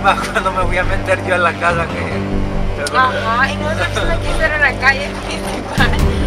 cuando me voy a meter yo en la casa que... Ajá, y no, no, no, aquí en la calle principal.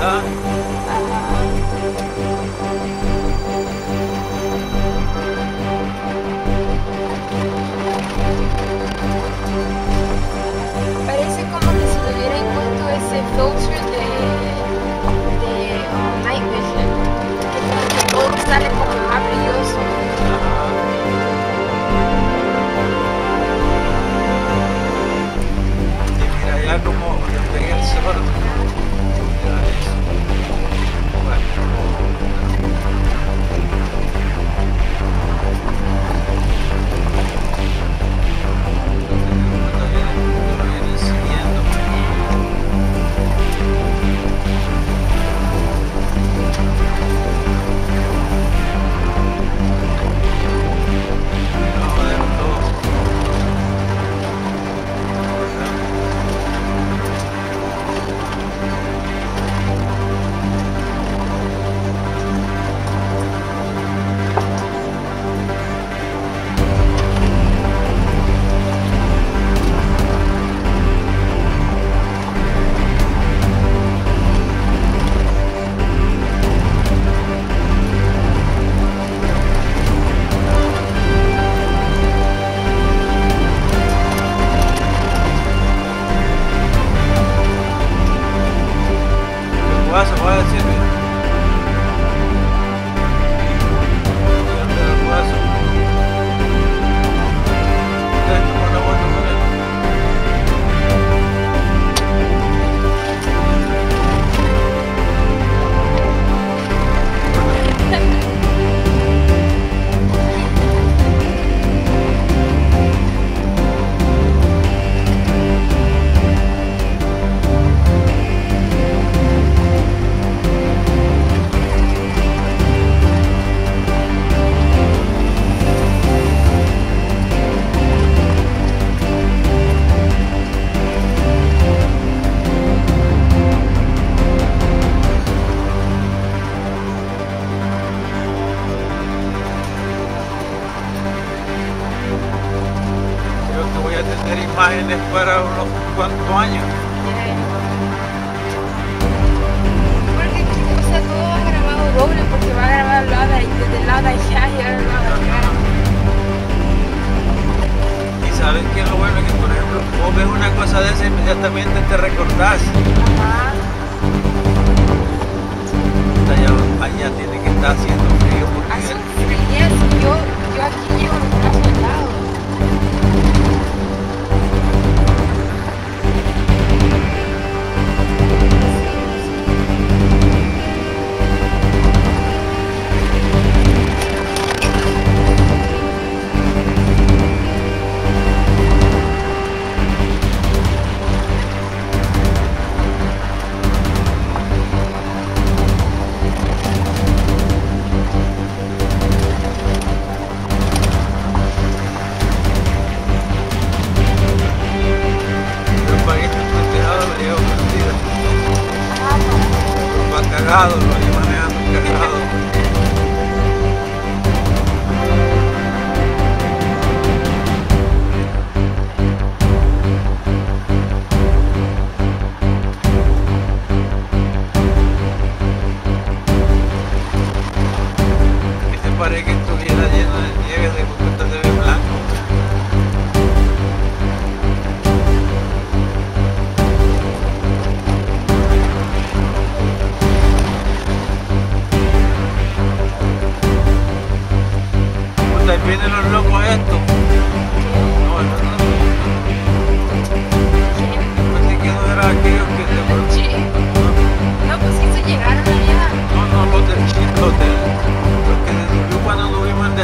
嗯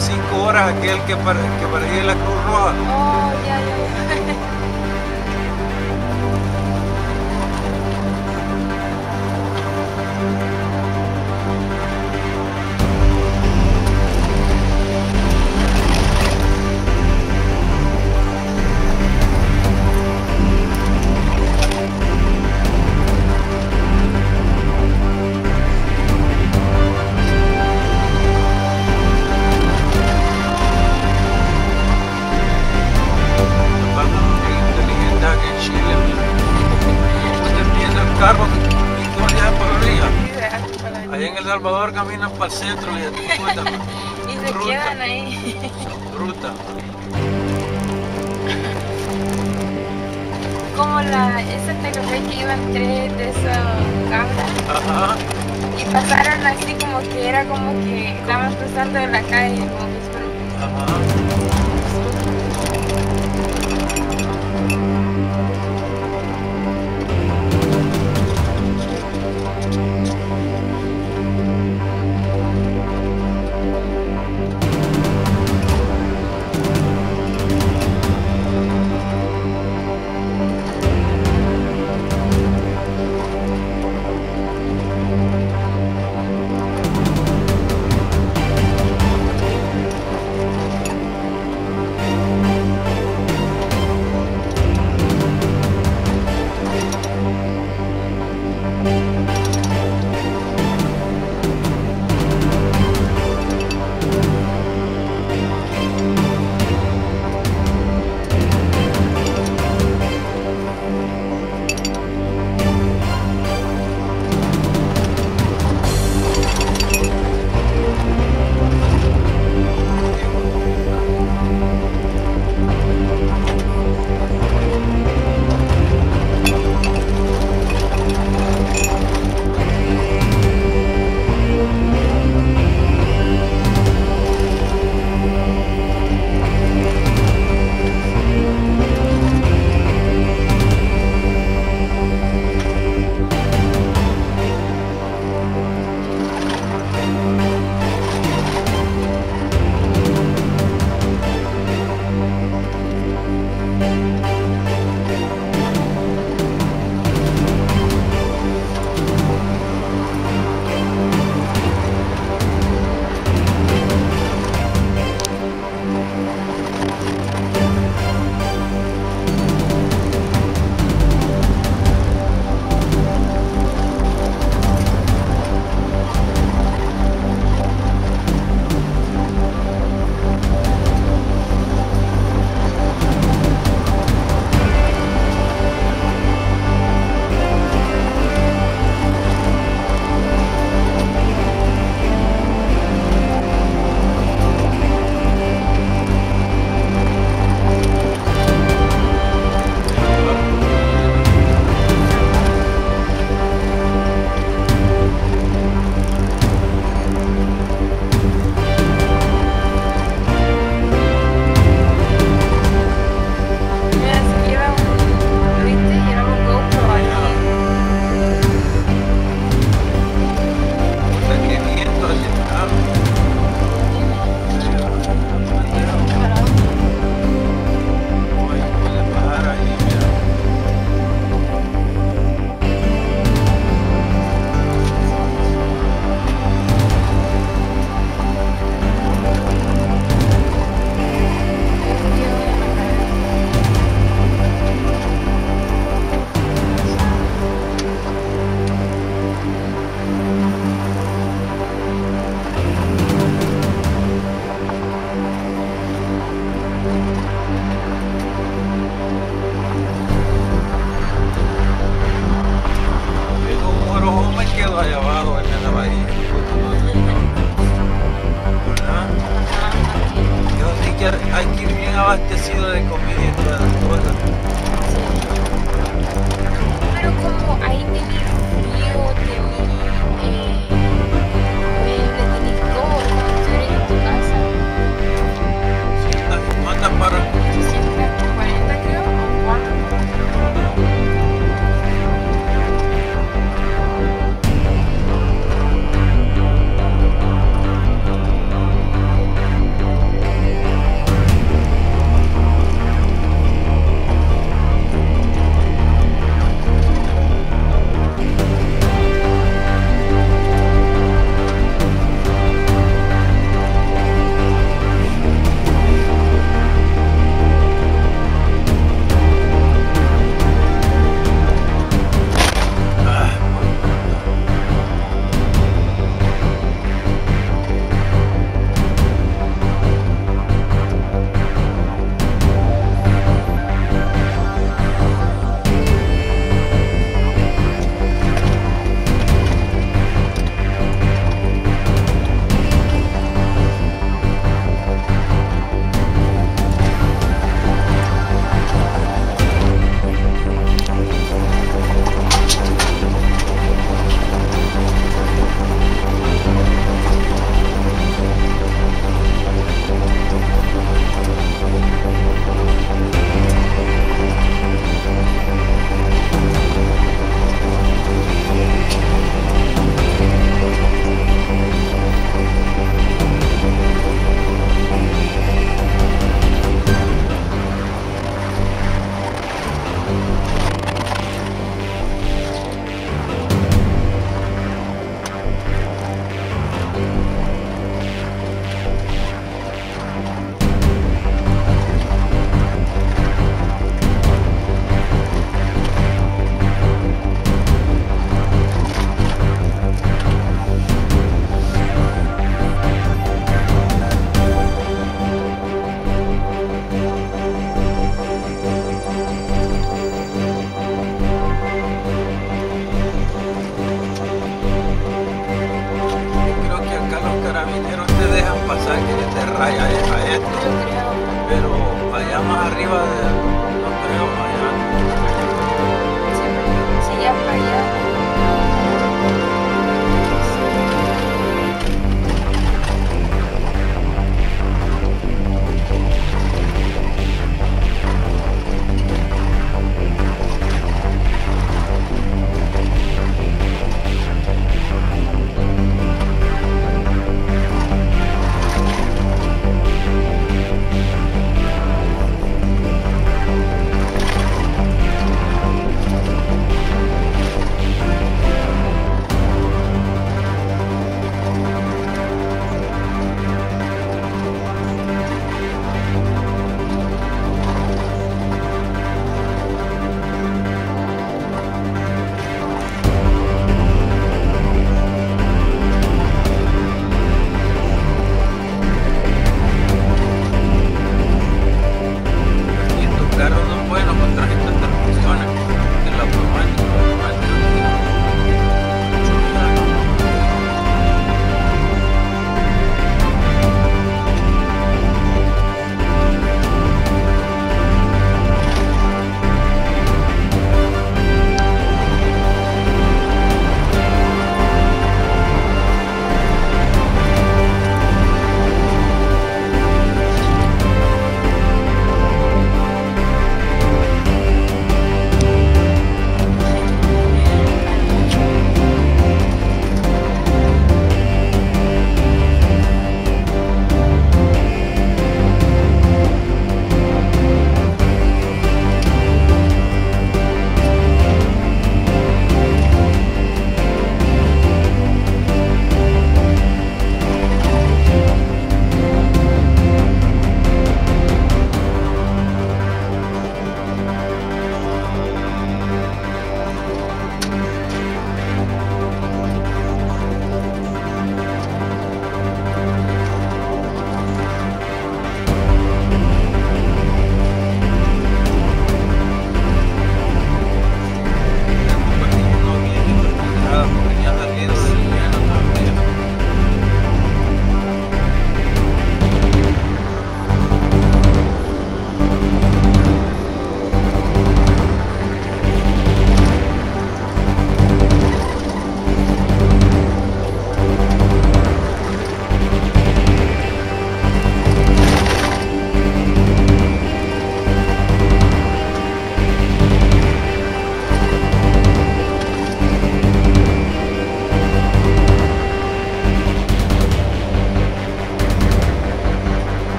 cinco horas aquel que, parecía la Cruz Roja. Oh, Salvador caminan para el centro y y se quedan ahí. Bruta. Como la, ese tecafé que iban tres de esas cabras. Y pasaron así como que era como que estaban cruzando de la calle, como que es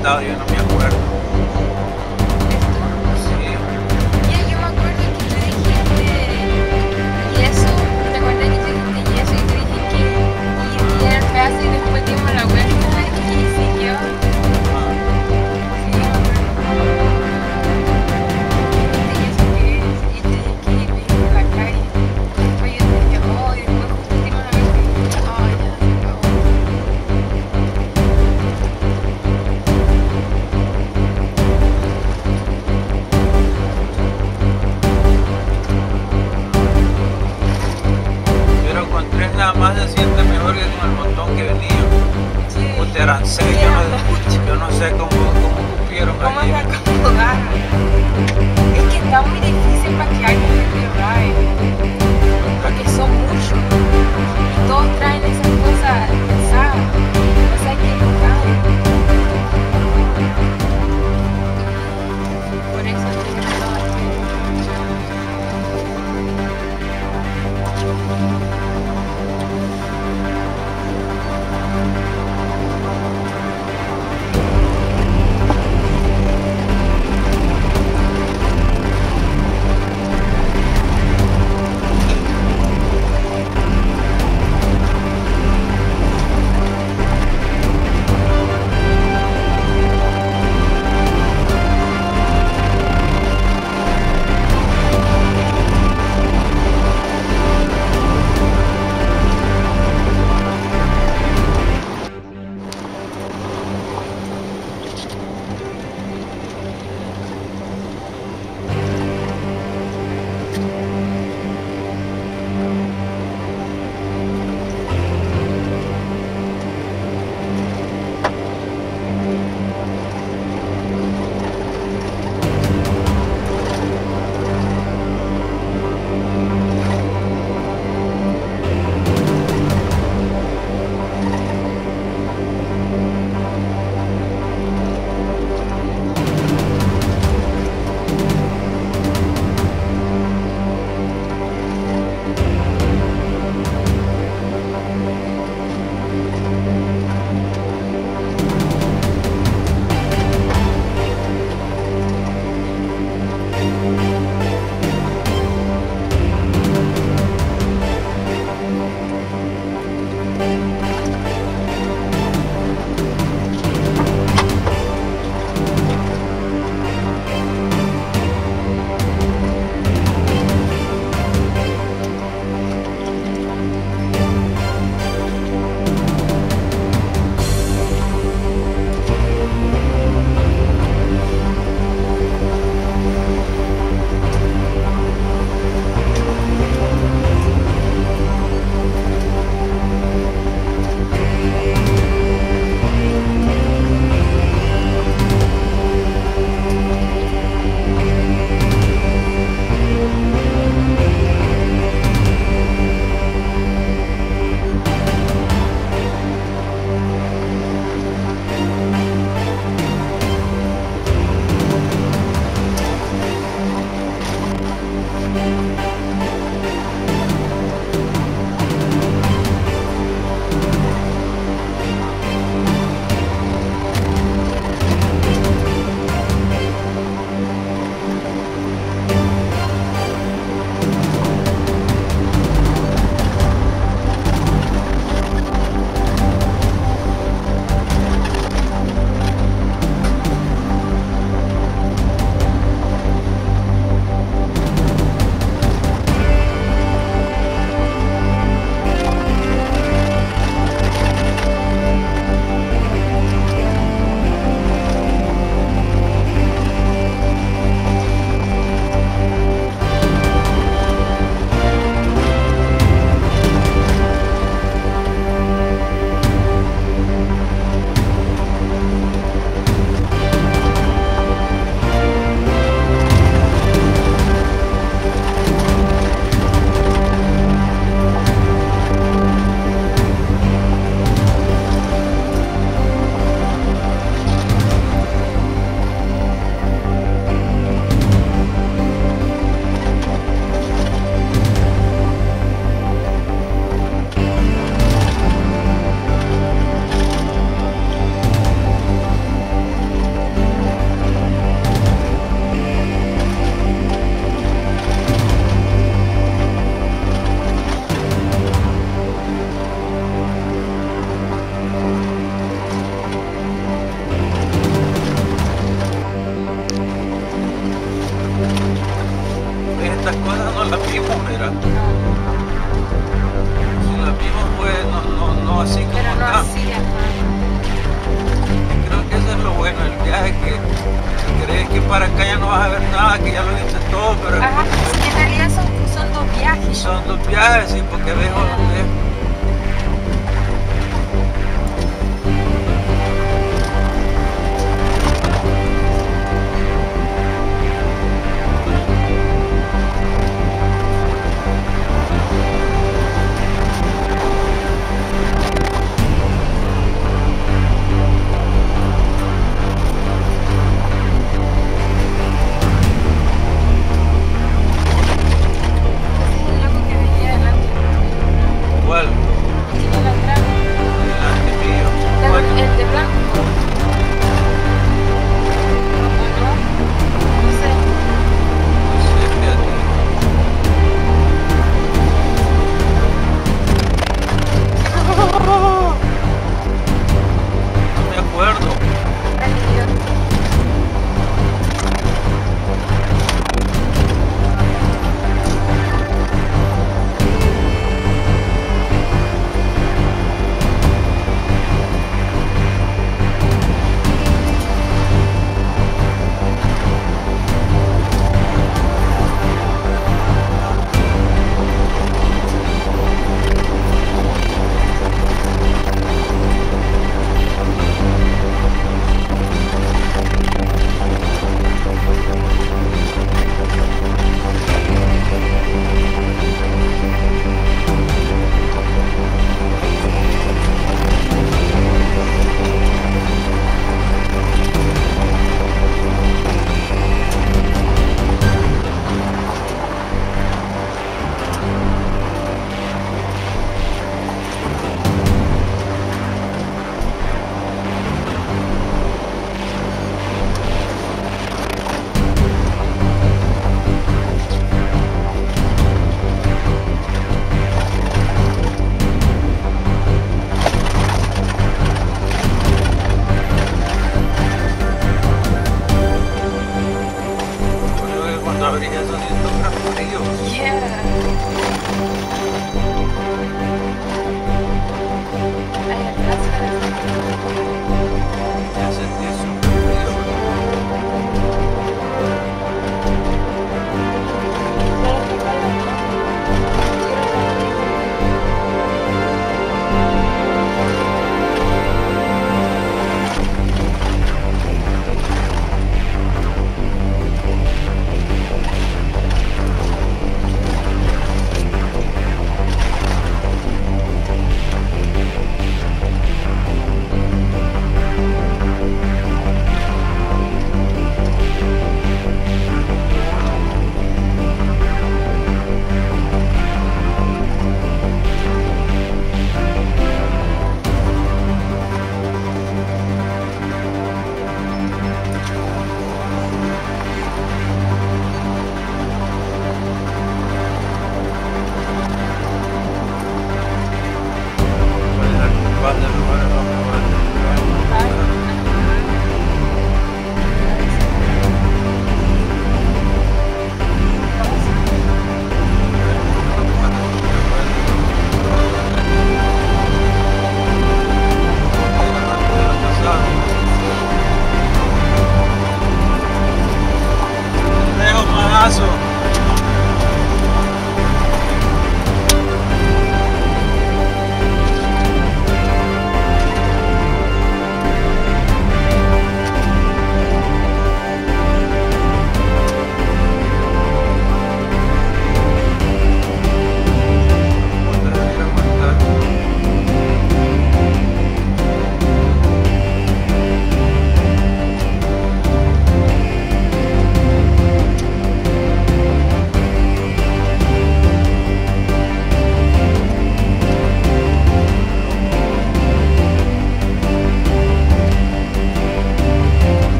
pavimentado, yo no me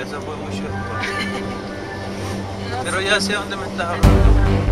Eso fue muy chusco. Pero ya sé dónde me estás hablando.